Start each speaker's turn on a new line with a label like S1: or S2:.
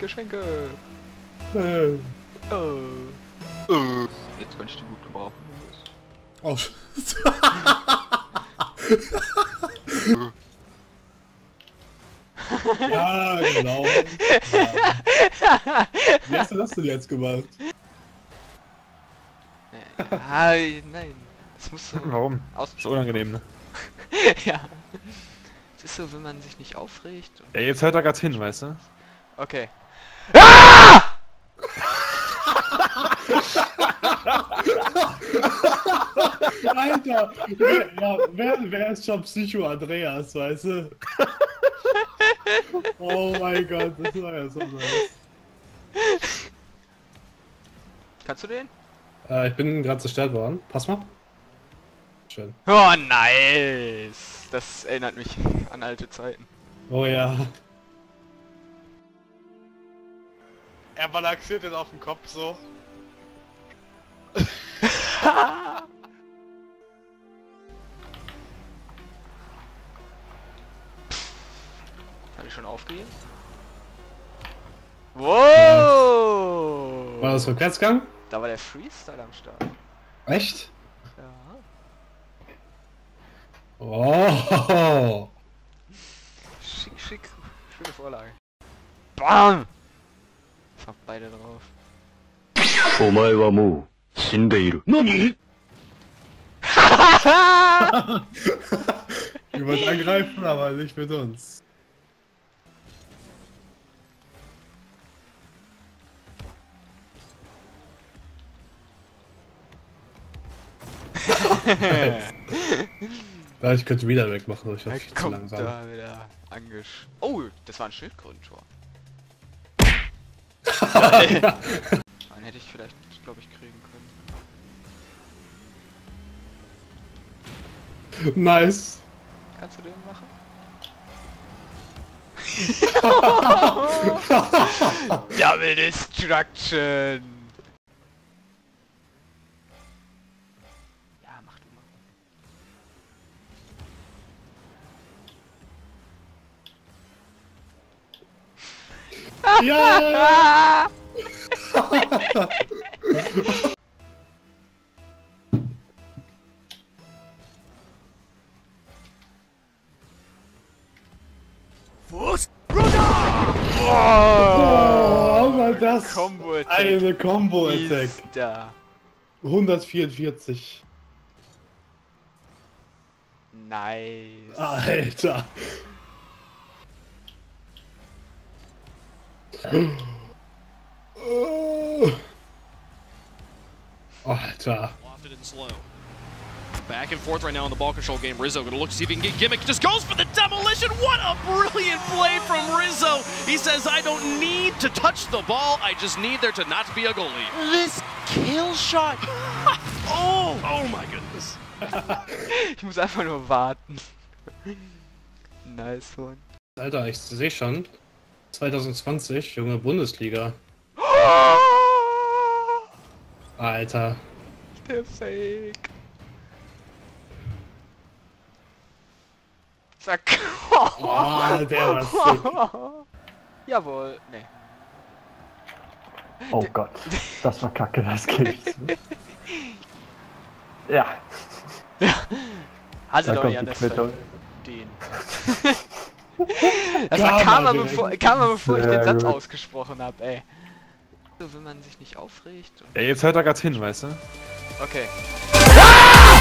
S1: Geschenke.
S2: Äh.
S1: Oh.
S2: Äh.
S1: Jetzt könnte ich die gut gebrauchen.
S2: Oh. ja, genau. Ja. Wie hast du das denn jetzt gemacht?
S1: Ah, nein. Das muss so
S3: Warum?
S1: aus...
S3: Ist unangenehm, ne?
S1: ja. Ist so, wenn man sich nicht aufregt. Und...
S3: Ja, jetzt hört er grad hin, weißt du?
S1: Okay. Ah!
S2: Alter! Wer, ja, wer, wer ist schon Psycho Andreas, weißt du? Oh mein Gott, das war ja so nice.
S1: Kannst du den?
S2: Äh, ich bin gerade zerstört worden. Pass mal. Schön.
S1: Oh, nice. Das erinnert mich an alte Zeiten.
S2: Oh ja.
S4: Er balanciert jetzt auf dem Kopf so.
S1: Habe ich schon aufgegeben? Wow!
S2: War das Rückwärtsgang?
S1: Da war der Freestyle am Start.
S2: Echt?
S1: Ja.
S2: Oh!
S1: Schick, schick. Schöne Vorlage. BAM! Ich hab beide drauf.
S5: Omae wa mou shindeiru. Nani?
S2: Wir wollt angreifen, aber nicht mit uns. nice. ja, ich könnte wieder wegmachen, aber ich war viel zu langsam.
S1: da wieder angesch... Oh, das war ein Schildkrötentor. Einen hätte ich vielleicht, glaube ich, kriegen können.
S2: Nice.
S1: Kannst du den machen? Double Destruction! Ja, mach du mal.
S2: Ja! Oh, aber das
S1: Combo Attack.
S2: eine Combo Attack.
S1: Ist da.
S2: 144.
S1: Nice.
S2: Alter. Oh. Alter.
S6: Lofted and slow. Back and forth right now in the ball control game. Rizzo gonna look to see if he can get gimmick. Just goes for the demolition. What a brilliant play from Rizzo. He says, I don't need to touch the ball. I just need there to not be a goalie. This kill shot. oh, oh my goodness.
S1: Ich muss einfach nur warten. Nice one.
S2: Alter, ich sehe schon. 2020, junge Bundesliga. Alter.
S1: Der Fake. Zack.
S2: Oh, der war sick.
S1: Jawohl. Nee.
S7: Oh Gott, das war kacke, das geht. Ja,
S1: Also
S7: da
S1: doch
S7: kommt
S1: nicht anders
S7: Quittung.
S1: Das war,
S2: kam,
S1: bevor, kam bevor ich den Satz
S7: gut.
S1: ausgesprochen habe, ey. So, wenn man sich nicht aufregt.
S3: Ey, jetzt hört er grad hin, weißt du?
S1: Okay. Ah!